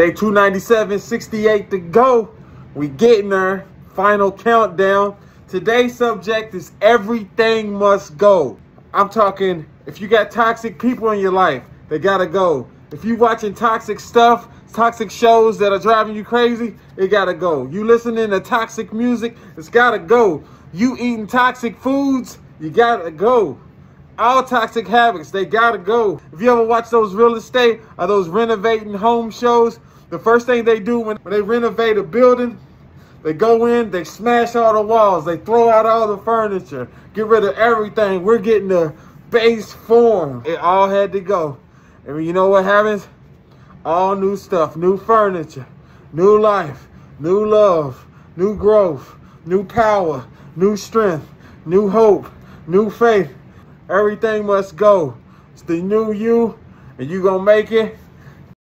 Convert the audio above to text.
Day 297, 68 to go. We getting there. Final countdown. Today's subject is everything must go. I'm talking if you got toxic people in your life, they gotta go. If you watching toxic stuff, toxic shows that are driving you crazy, it gotta go. You listening to toxic music, it's gotta go. You eating toxic foods, you gotta go. All toxic habits, they gotta go. If you ever watch those real estate or those renovating home shows, the first thing they do when, when they renovate a building, they go in, they smash all the walls, they throw out all the furniture, get rid of everything. We're getting the base form. It all had to go. And you know what happens? All new stuff, new furniture, new life, new love, new growth, new power, new strength, new hope, new faith. Everything must go. It's the new you, and you gonna make it